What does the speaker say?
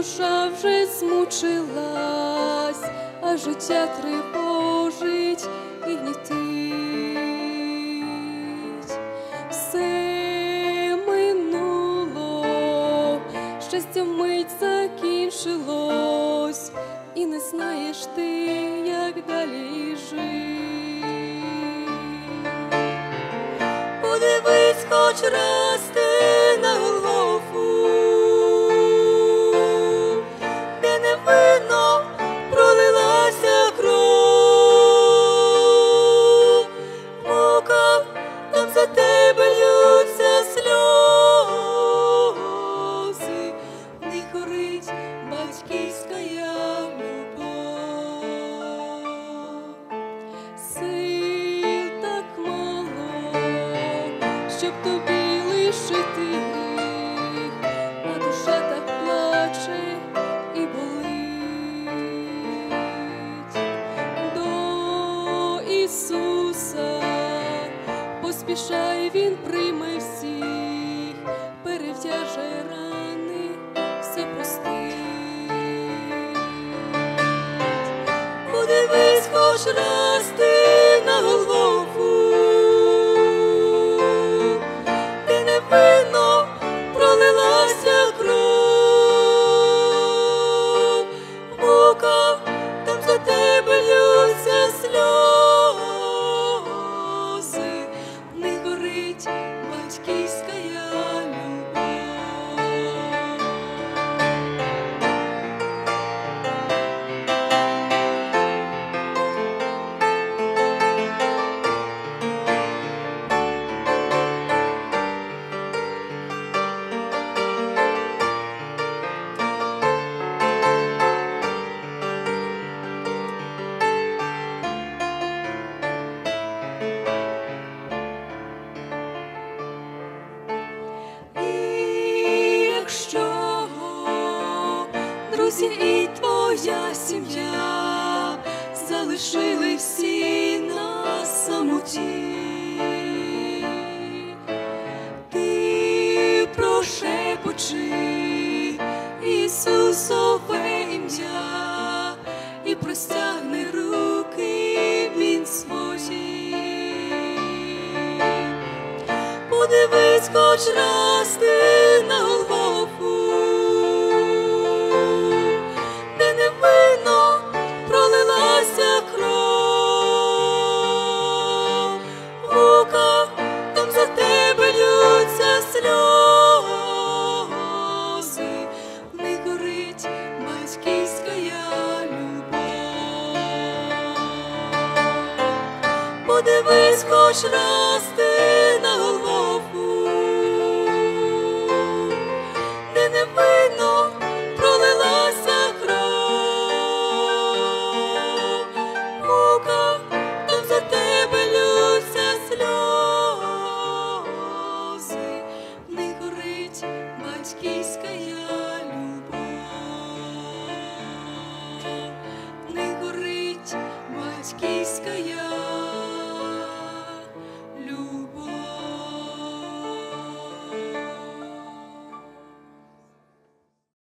душа вже змучилась, а життя тривожить і гнітить. Все минуло, щастя вмить закінчилось, і не знаєш ти, як далі жити. Подивись хоч раз щоб тобі лишити гріх, а душа так плаче і болить. До Ісуса поспішай, Він прийме всіх, перев'яже рани, все простить. Подивись хоч раз друзі і твоя сім'я залишили всі на самоті, ти прошепочи Ісусове ім'я і простягни руки він свої. Подивись хоч раз ти подивись хоч раз.